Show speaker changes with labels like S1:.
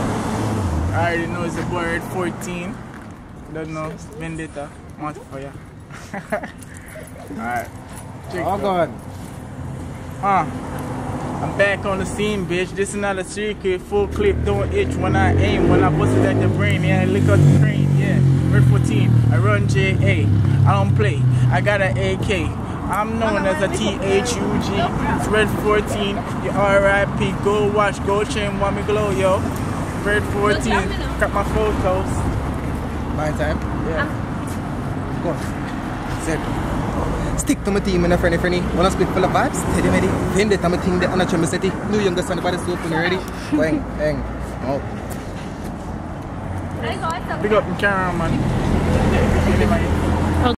S1: I already know it's a boy at 14. Don't know. Vendetta. Multiplier. Alright. Check
S2: Oh god.
S1: Uh, I'm back on the scene, bitch. This is not a secret. Full clip, don't itch when I aim. When I bust it at the brain, yeah, lick up the train, yeah. Red 14, I run JA. I don't play. I got an AK. I'm known as a THUG. It's Red 14, the RIP. Go watch, go chain, want me glow, yo. Red 14, got my photos.
S2: My time.
S1: Yeah.
S2: Go on. Set. Stick to my team and a friendly friendly. Wanna split full of vibes? Steady ready. Vendetta my thing that I'm not trying to set it. New younger son about the soap when you ready. Bang, bang. Oh.
S1: Big up the camera, man. Anyway.